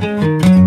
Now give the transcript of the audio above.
Música